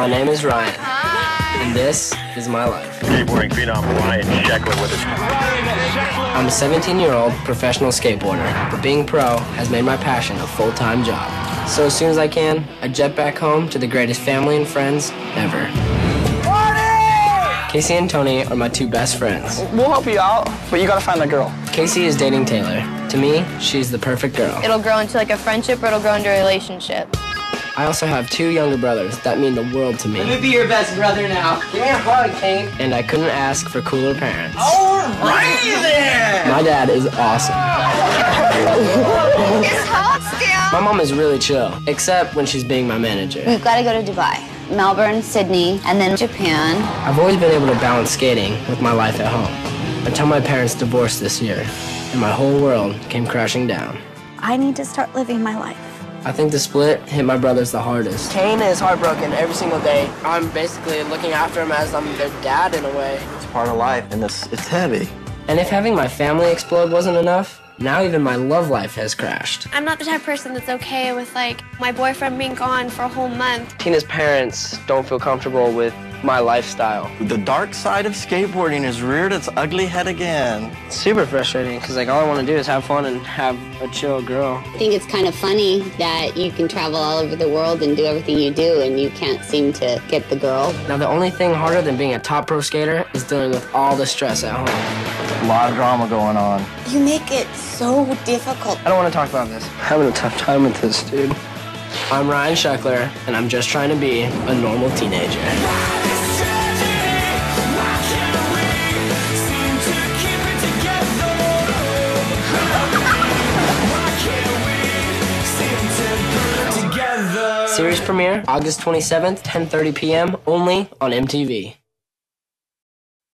My name is Ryan, and this is my life. Skateboarding phenom Ryan Sheckler with us. I'm a 17 year old professional skateboarder, but being pro has made my passion a full time job. So as soon as I can, I jet back home to the greatest family and friends ever. Casey and Tony are my two best friends. We'll help you out, but you gotta find that girl. Casey is dating Taylor. To me, she's the perfect girl. It'll grow into like a friendship or it'll grow into a relationship. I also have two younger brothers that mean the world to me. Let me be your best brother now. Give me a hug, Kane. And I couldn't ask for cooler parents. Oh, All right there. My dad is awesome. It's hot still. My mom is really chill, except when she's being my manager. We've got to go to Dubai, Melbourne, Sydney, and then Japan. I've always been able to balance skating with my life at home until my parents divorced this year, and my whole world came crashing down. I need to start living my life. I think the split hit my brothers the hardest. Kane is heartbroken every single day. I'm basically looking after him as I'm their dad in a way. It's part of life, and it's it's heavy. And if having my family explode wasn't enough, now even my love life has crashed. I'm not the type of person that's okay with like my boyfriend being gone for a whole month. Tina's parents don't feel comfortable with my lifestyle. The dark side of skateboarding has reared its ugly head again. It's super frustrating because like all I want to do is have fun and have a chill girl. I think it's kind of funny that you can travel all over the world and do everything you do, and you can't seem to get the girl. Now the only thing harder than being a top pro skater is dealing with all the stress at home. A lot of drama going on. You make it so difficult. I don't want to talk about this. I'm having a tough time with this, dude. I'm Ryan Sheckler, and I'm just trying to be a normal teenager. Series premiere August 27th, 10:30 p.m. only on MTV.